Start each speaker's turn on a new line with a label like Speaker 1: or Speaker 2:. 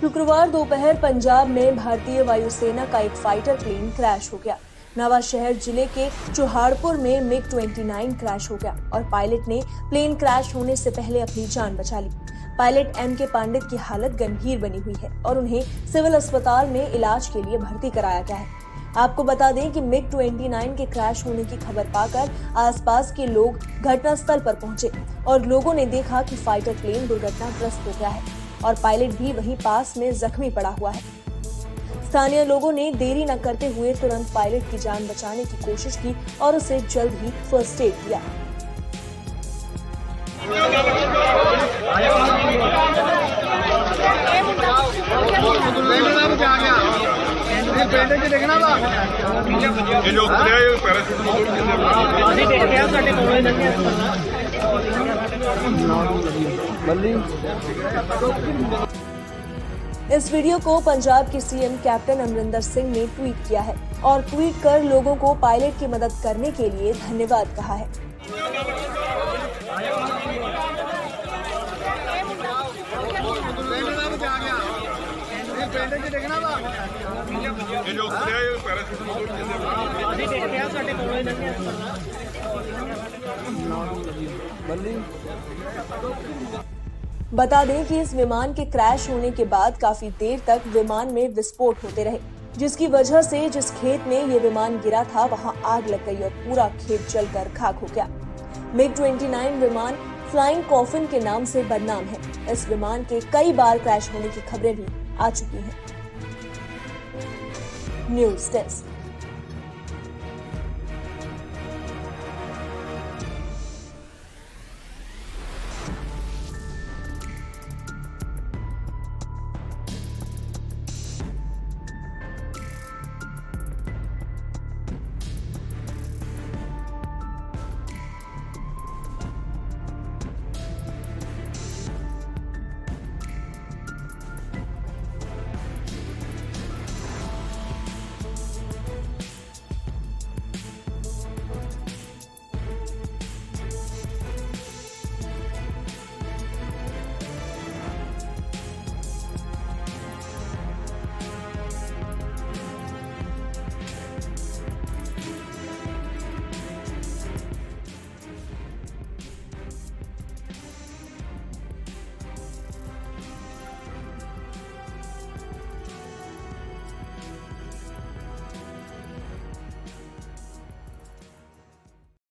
Speaker 1: शुक्रवार दोपहर पंजाब में भारतीय वायुसेना का एक फाइटर प्लेन क्रैश हो गया। नवा शहर ज़िले के चौहाड़पुर में मिग 29 क्रैश हो गया और पायलट ने प्लेन क्रैश होने से पहले अपनी जान बचा ली। पायलट एम के पांडित की हालत गंभीर बनी हुई है और उन्हें सिविल अस्पताल में इलाज के लिए भर्ती कराया गया है। आपको बता दें कि मिग 29 के क्रैश होने की खबर पाकर आसपास के लोग घटनास्थल पर पहुँचे और लोगों ने देखा कि फाइटर प्लेन दुर्घटनाग्रस्त हो गया है। और पायलट भी वहीं पास में जख्मी पड़ा हुआ है। स्थानीय लोगों ने देरी न करते हुए तुरंत पायलट की जान बचाने की कोशिश की और उसे जल्द ही फ़र्स्ट एड
Speaker 2: किया ये लोग हैं
Speaker 1: इस वीडियो को पंजाब के सीएम कैप्टन अमरिंदर सिंह ने ट्वीट किया है और ट्वीट कर लोगों को पायलट की मदद करने के लिए धन्यवाद कहा है
Speaker 2: ਪਿੰਡ 'ਚ ਡਿੱਗਣਾ ਵਾ
Speaker 3: ਇਹ ਜੋ ਉੱਤਰਿਆ ਇਹ ਪੈਰਾਸ਼ੂਟ
Speaker 2: ਅਸੀਂ ਡਿੱਗਦੇ ਆ ਸਾਡੇ ਕੋਲੋਂ ਹੀ ਲੰਘਿਆ ਬੱਲੀ
Speaker 1: बता दें कि इस विमान के क्रैश होने के बाद काफ़ी देर तक विमान में विस्फोट होते रहे, जिसकी वजह से जिस खेत में ये विमान गिरा था, वहाँ आग लग गई और पूरा खेत जलकर खाक हो गया। मिग 29 विमान फ्लाइंग कॉफिन के नाम से बदनाम है। इस विमान के कई बार क्रैश होने की खबरें भी आ चुकी हैं। News desk.